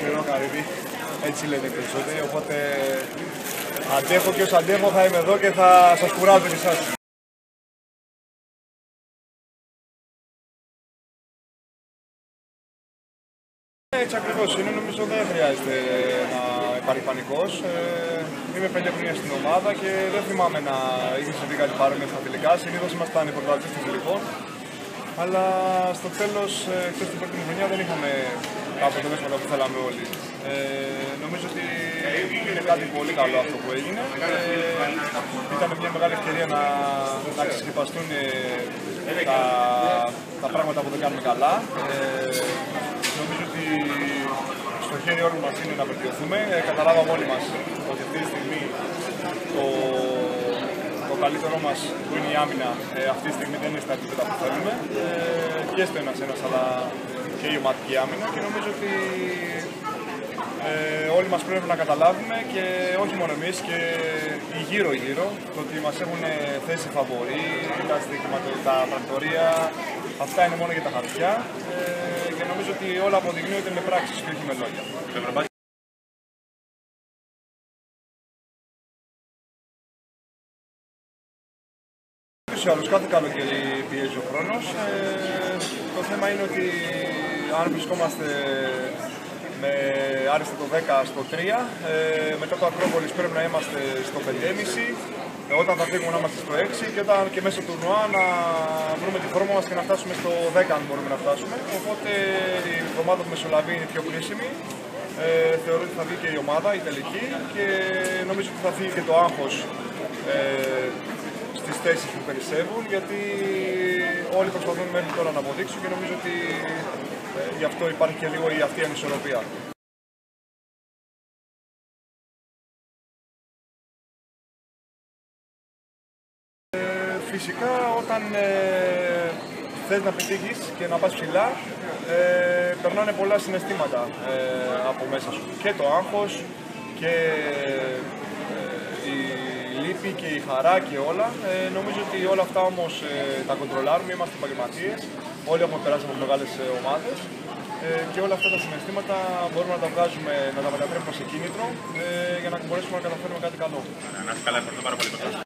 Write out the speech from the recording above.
σκληρό καρύδι. Έτσι λένε οι περισσότεροι. Οπότε αντέχω και όσο αντέχω θα είμαι εδώ και θα σας κουράζω και εσάς. Έτσι ακριβώς είναι, νομίζω δεν χρειάζεται να υπάρχει πανικός. Ε, είμαι πέντε χρόνια στην ομάδα και δεν θυμάμαι να είχε συμβεί κάτι παρόμοιο στα φιλικά. Συνήθως ήμασταν οι πρωταθλητέ των φιλικών. Αλλά στο τέλος, εκτό την πρώτη χρονιά, δεν είχαμε τα αποτελέσματα που θέλαμε όλοι. Ε, νομίζω ότι είναι κάτι πολύ καλό αυτό που έγινε. Ε, ήταν μια μεγάλη ευκαιρία να, να ξεσκεπαστούν ε, τα, τα πράγματα που δεν κάνουμε καλά. Ε, νομίζω ότι στο χέρι όλων μας είναι να βελτιωθούμε. Ε, καταλάβαμε όλοι μας ότι αυτή τη στιγμή το, το καλύτερό μας που είναι η άμυνα ε, αυτή τη στιγμή δεν είναι στα επίπεδα που θέλουμε ε, και στο ένας ένας αλλά και η ομαδική άμυνα και νομίζω ότι ε, όλοι μας πρέπει να καταλάβουμε και όχι μόνο εμείς και οι γύρω γύρω το ότι μας έχουν θέσει φαβορή, τα, τα πρακτορία, αυτά είναι μόνο για τα χαρτιά ε, και νομίζω ότι όλα αποδεικνύονται με πράξεις και όχι με λόγια. κάθε καλοκαίρι πιέζει ο χρόνος. Ε, το θέμα είναι ότι αν βρισκόμαστε με άριστα το 10 στο 3, ε, μετά το Ακρόπολης πρέπει να είμαστε στο 5,5, ε, όταν θα φύγουμε να είμαστε στο 6 και, όταν, και μέσα του Νουά να βρούμε τη φόρμα μας και να φτάσουμε στο 10 αν μπορούμε να φτάσουμε. Οπότε η εβδομάδα που μεσολαβεί είναι πιο κρίσιμη. Ε, θεωρώ ότι θα βγει και η ομάδα, η τελική και νομίζω ότι θα φύγει και το άγχος ε, στις θέσεις που περισσεύουν γιατί όλοι προσπαθούν μέχρι τώρα να αποδείξουν και νομίζω ότι ε, γι' αυτό υπάρχει και λίγο η αυτή η ανισορροπία. Φυσικά όταν ε, θες να πετύχεις και να πας ψηλά, ε, περνάνε πολλά συναισθήματα ε, από μέσα σου. Και το άγχος και ε, η λύπη και η χαρά και όλα. Ε, νομίζω ότι όλα αυτά όμως ε, τα κοντρολάρουμε, είμαστε επαγγελματίες. Όλοι έχουμε περάσει από μεγάλες ομάδες ε, και όλα αυτά τα συναισθήματα μπορούμε να τα βγάζουμε, να τα μετατρέπουμε σε κίνητρο ε, για να μπορέσουμε να καταφέρουμε κάτι καλό. Να καλά, ευχαριστώ πάρα πολύ.